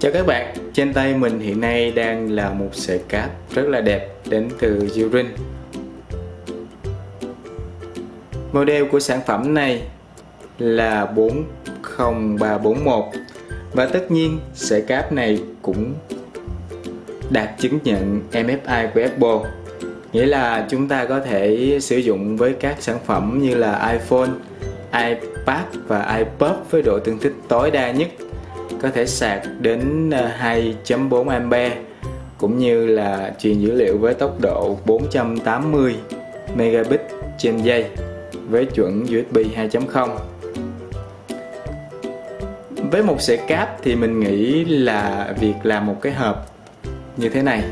Chào các bạn, trên tay mình hiện nay đang là một sợi cáp rất là đẹp đến từ Yurin Model của sản phẩm này là 40341 và tất nhiên sợi cáp này cũng đạt chứng nhận MFI của Apple. Nghĩa là chúng ta có thể sử dụng với các sản phẩm như là iPhone, iPad và iPod với độ tương thích tối đa nhất có thể sạc đến 2.4 ờ, A cũng như là truyền dữ liệu với tốc độ 480 megabit trên giây với chuẩn USB 2.0 với một sợi cáp thì mình nghĩ là việc làm một cái hộp như thế này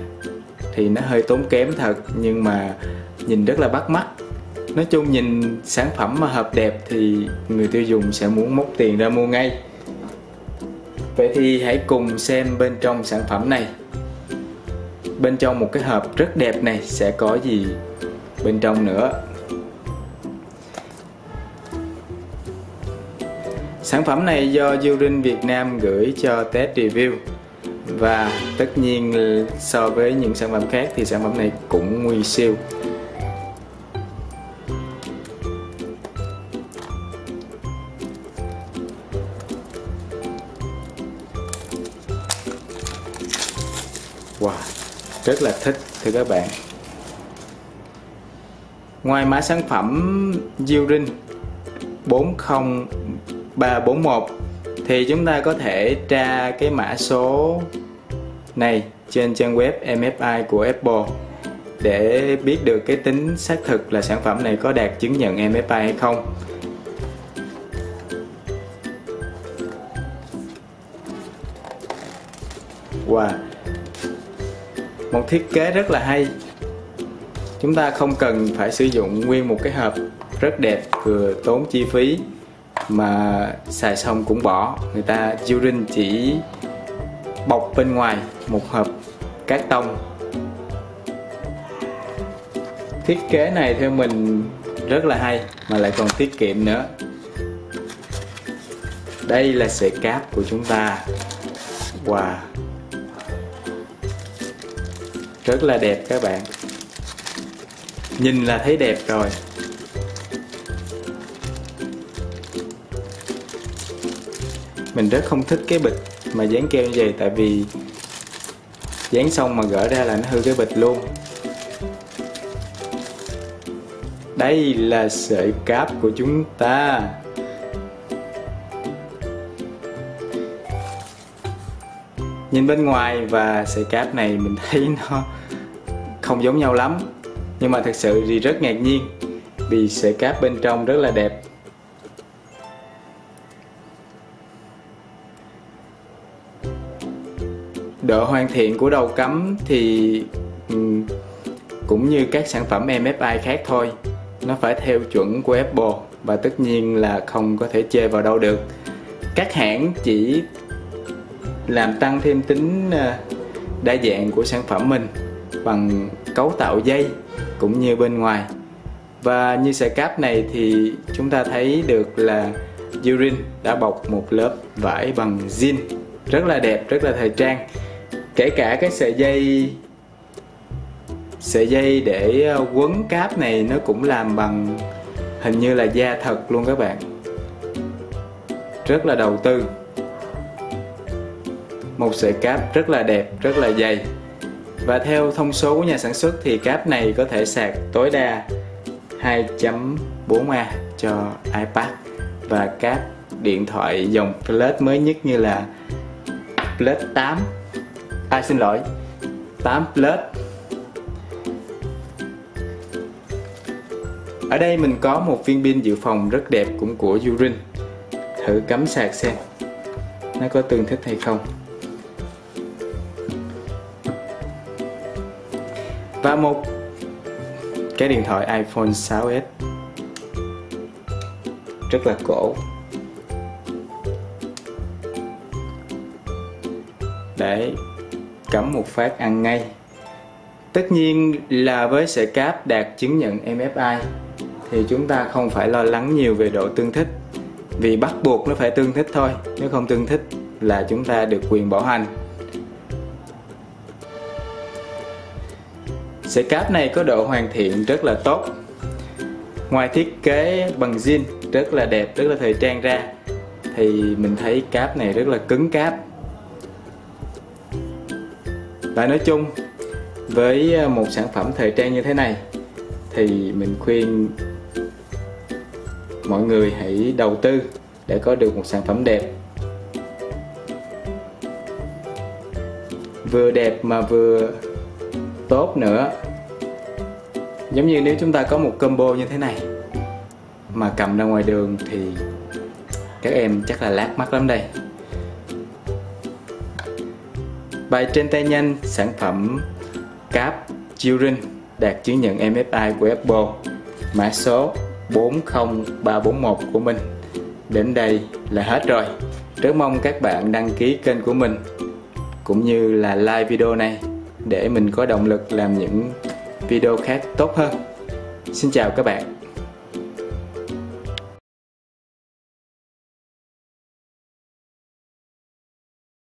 thì nó hơi tốn kém thật nhưng mà nhìn rất là bắt mắt. Nói chung nhìn sản phẩm mà hộp đẹp thì người tiêu dùng sẽ muốn móc tiền ra mua ngay vậy thì hãy cùng xem bên trong sản phẩm này. Bên trong một cái hộp rất đẹp này sẽ có gì bên trong nữa? Sản phẩm này do Yurin Việt Nam gửi cho test review. Và tất nhiên so với những sản phẩm khác thì sản phẩm này cũng nguy siêu. Wow, rất là thích thưa các bạn Ngoài mã sản phẩm Yurin 40341 thì chúng ta có thể tra cái mã số này trên trang web MFI của Apple để biết được cái tính xác thực là sản phẩm này có đạt chứng nhận MFI hay không. Wow. Một thiết kế rất là hay. Chúng ta không cần phải sử dụng nguyên một cái hộp rất đẹp vừa tốn chi phí mà xài xong cũng bỏ. Người ta, Jurin chỉ bọc bên ngoài một hộp cát tông. Thiết kế này theo mình rất là hay mà lại còn tiết kiệm nữa. Đây là sợi cáp của chúng ta. Wow rất là đẹp các bạn. Nhìn là thấy đẹp rồi. Mình rất không thích cái bịch mà dán keo như vậy, tại vì dán xong mà gỡ ra là nó hư cái bịch luôn. Đây là sợi cáp của chúng ta. Nhìn bên ngoài và sợi cáp này mình thấy nó không giống nhau lắm. Nhưng mà thật sự thì rất ngạc nhiên vì sợi cáp bên trong rất là đẹp. Độ hoàn thiện của đầu cắm thì ừ, cũng như các sản phẩm MFI khác thôi. Nó phải theo chuẩn của Apple và tất nhiên là không có thể chê vào đâu được. Các hãng chỉ làm tăng thêm tính ờ, đa dạng của sản phẩm mình bằng cấu tạo dây cũng như bên ngoài. Và như sợi cáp này thì chúng ta thấy được là Durin đã bọc một lớp vải bằng zin, rất là đẹp, rất là thời trang. Kể cả cái sợi dây sợi dây để ờ, quấn cáp này nó cũng làm bằng hình như là da thật luôn các bạn. Rất là đầu tư một sợi cáp rất là đẹp, rất là dày. Và theo thông số của nhà sản xuất thì cáp này có thể sạc tối đa 2.4A cho iPad và cáp điện thoại dòng Plus mới nhất như là Plus 8 à xin lỗi 8 plus ở đây mình có một viên pin dự phòng rất đẹp cũng của Urin thử cắm sạc xem nó có tương thích hay không. Và một cái điện thoại iPhone 6s rất là cổ. Để cắm một phát ăn ngay. Tất nhiên là với sợi cáp đạt chứng nhận MFI thì chúng ta không phải lo lắng nhiều về độ tương thích. Vì bắt buộc nó phải tương thích thôi. Nếu không tương thích là chúng ta được quyền bảo hành. Sợi cáp này có độ hoàn thiện rất là tốt. Ngoài thiết kế bằng zin rất là đẹp, rất là thời trang ra Thì mình thấy cáp này rất là cứng cáp. Và nói chung với à, một sản phẩm thời trang như thế này Thì mình khuyên mọi người hãy đầu tư để có được một sản phẩm đẹp. Vừa đẹp mà vừa tốt nữa. Giống như nếu chúng ta có một combo như thế này mà cầm ra ngoài đường thì các em chắc là lát mắt lắm đây. Bài trên tay nhanh, sản phẩm cáp Children đạt chứng nhận MFI của Apple, mã số 40341 của mình. Đến đây là hết rồi. Rất mong các bạn đăng ký kênh của mình, cũng như là like video này để mình có động lực làm những video khác tốt hơn. Xin chào các bạn.